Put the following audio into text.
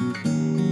Música